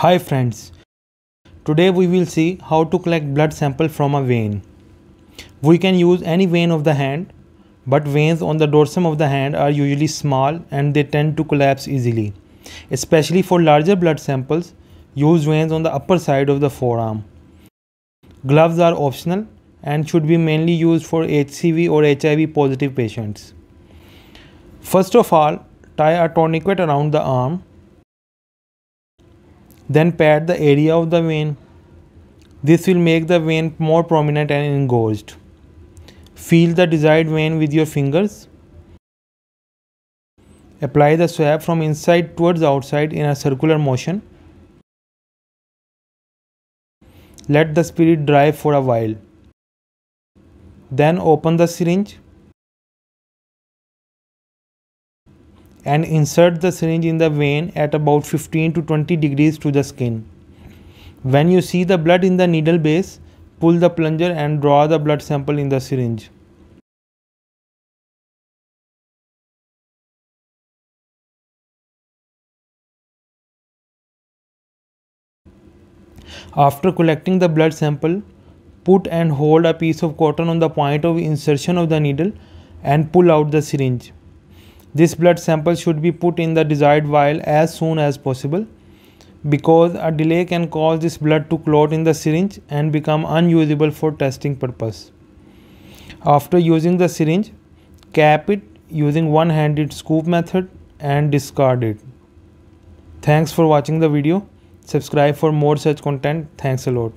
Hi friends, today we will see how to collect blood sample from a vein. We can use any vein of the hand, but veins on the dorsum of the hand are usually small and they tend to collapse easily. Especially for larger blood samples, use veins on the upper side of the forearm. Gloves are optional and should be mainly used for HCV or HIV positive patients. First of all, tie a tourniquet around the arm then pat the area of the vein. This will make the vein more prominent and engorged. Feel the desired vein with your fingers. Apply the swab from inside towards outside in a circular motion. Let the spirit dry for a while. Then open the syringe and insert the syringe in the vein at about 15 to 20 degrees to the skin. When you see the blood in the needle base, pull the plunger and draw the blood sample in the syringe. After collecting the blood sample, put and hold a piece of cotton on the point of insertion of the needle and pull out the syringe. This blood sample should be put in the desired vial as soon as possible because a delay can cause this blood to clot in the syringe and become unusable for testing purpose. After using the syringe, cap it using one-handed scoop method and discard it. Thanks for watching the video. Subscribe for more such content. Thanks a lot.